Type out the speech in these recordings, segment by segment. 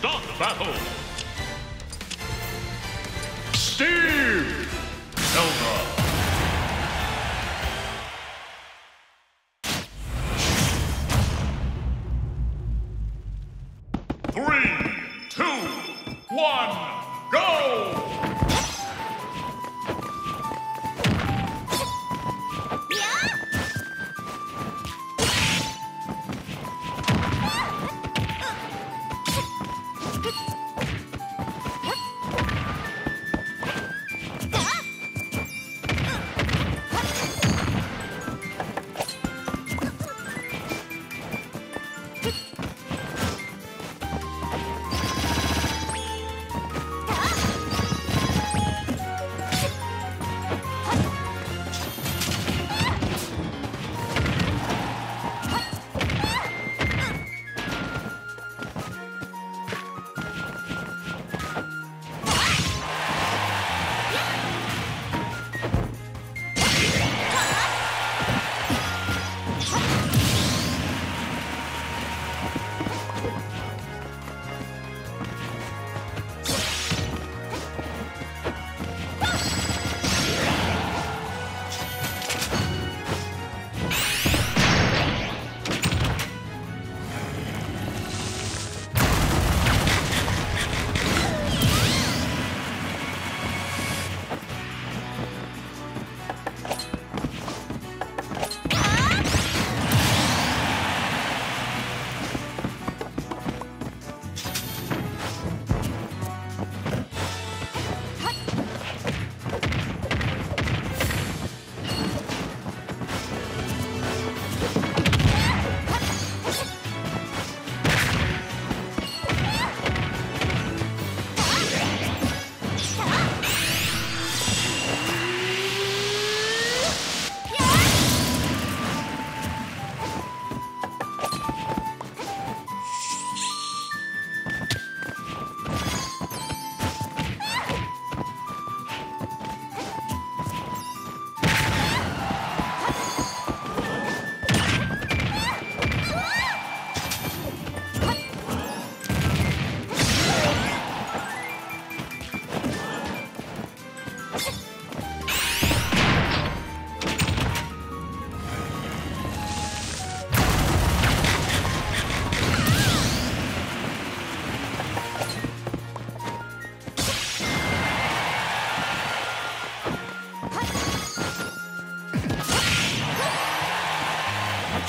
Start battle! Steve! Zelda! Three, two, one, go!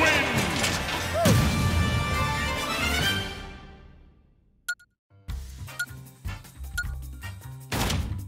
win.